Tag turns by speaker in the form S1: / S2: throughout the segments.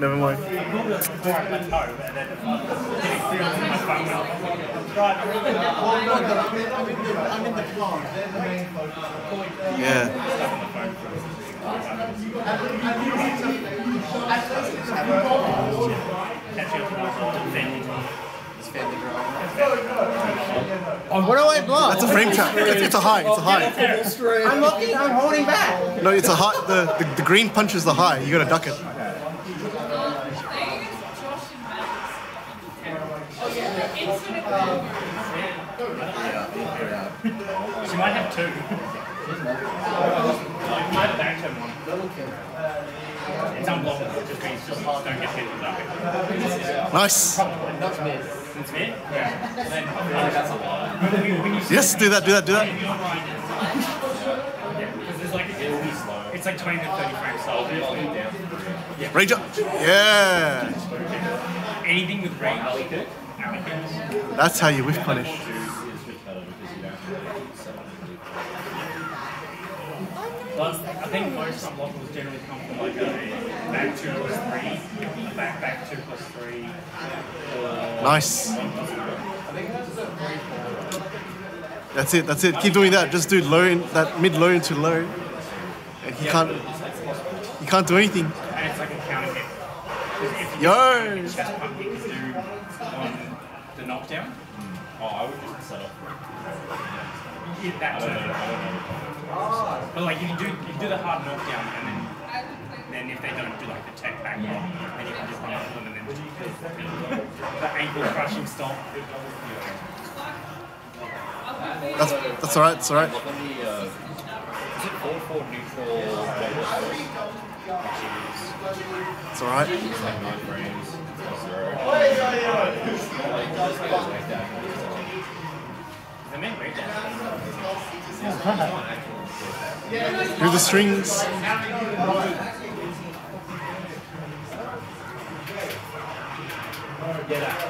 S1: never mind. Yeah.
S2: Oh, what do I block?
S1: That's a frame trap. It's, it's a high. It's a high.
S2: I'm looking. I'm holding back.
S1: No, it's a high. The, the, the green punch is the high. You gotta duck it.
S3: She might have two. You might have back turn one. It's unblockable, just means just don't get hit with that.
S1: Nice.
S3: Yeah. That's a lot.
S1: Yes, do that. Do that. Do that.
S3: because there's like, it's like 20 to 30 frames, so I'll do it down.
S1: Range up. Yeah.
S3: Anything with range,
S1: That's how you whiff punish.
S3: But I think most unblockables generally come from like a back two plus three, back back two plus three.
S1: Nice. That's it. That's it. Keep doing that. Just do low, in, that mid low into low, and he can't. He can't do anything.
S3: And it's like a counter hit. 'Cause if you
S1: Yo.
S3: Get chest pump you can do on the knockdown,
S4: Oh, I would just set up.
S3: you hit that turn. But like you can do you can do the hard knockdown and then then if they don't do like the tech back block, then you can just run up them and then the ankle crushing stomp.
S1: That's that's all right. That's all right.
S4: Look on uh, is it 4 4 neutral?
S1: It's all Do the strings.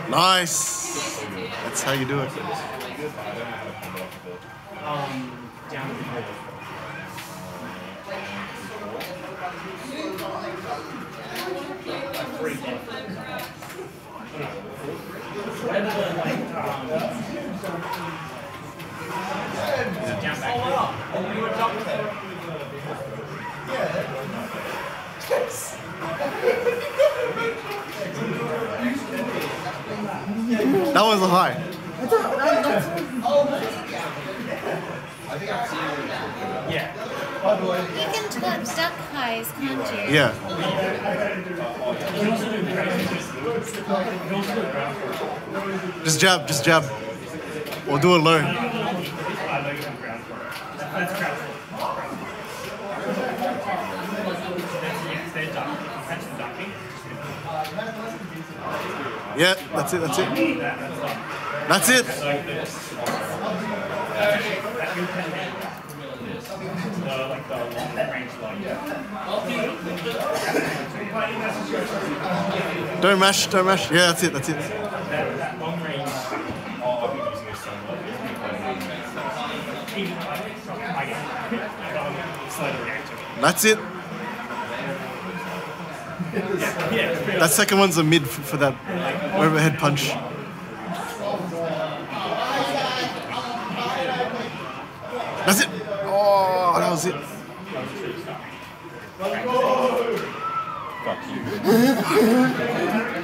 S1: Nice. That's how you do it.
S3: Um, down the back.
S1: That was a high.
S3: Yeah.
S5: You can tap duck highs, can't you?
S1: Yeah.
S3: You can also do ground. You can also do ground.
S1: Just jab. Just jab. Or do a low.
S3: I know you can ground for it. That's.
S1: Yeah. That's it. That's it.
S3: That's
S1: it. Don't mash. Don't mash. Yeah. That's it. That's it. That's it. That second one's a mid for, that overhead punch. That's it. Oh, that was it.
S4: Fuck you.